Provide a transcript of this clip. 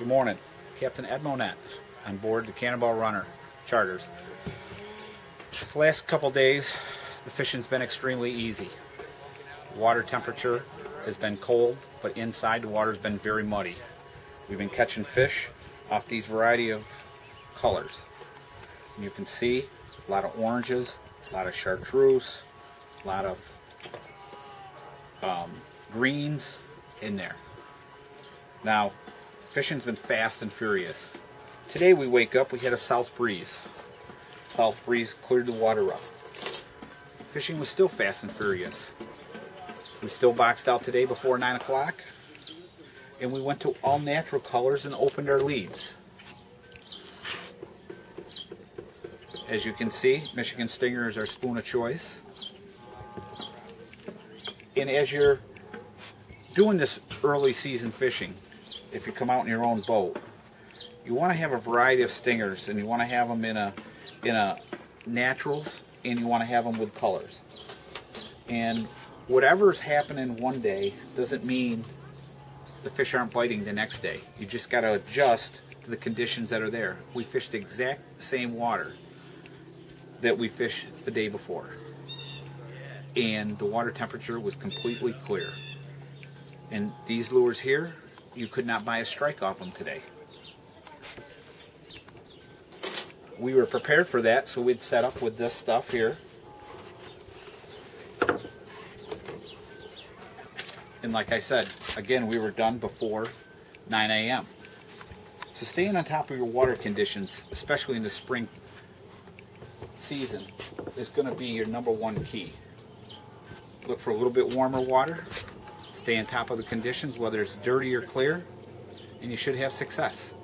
Good morning. Captain Ed Monette on board the Cannonball Runner charters. The last couple days, the fishing's been extremely easy. Water temperature has been cold, but inside the water's been very muddy. We've been catching fish off these variety of colors. And you can see a lot of oranges, a lot of chartreuse, a lot of um, greens in there. Now, fishing's been fast and furious. Today we wake up, we had a south breeze. South breeze cleared the water up. Fishing was still fast and furious. We still boxed out today before 9 o'clock. And we went to all natural colors and opened our leads. As you can see, Michigan Stinger is our spoon of choice. And as you're doing this early season fishing, if you come out in your own boat, you want to have a variety of stingers and you want to have them in a in a naturals and you want to have them with colors. And whatever's happening one day doesn't mean the fish aren't biting the next day. You just got to adjust to the conditions that are there. We fished the exact same water that we fished the day before. And the water temperature was completely clear. And these lures here, you could not buy a strike off them today. We were prepared for that, so we'd set up with this stuff here. And like I said, again, we were done before 9 a.m. So staying on top of your water conditions, especially in the spring season, is going to be your number one key. Look for a little bit warmer water, stay on top of the conditions, whether it's dirty or clear, and you should have success.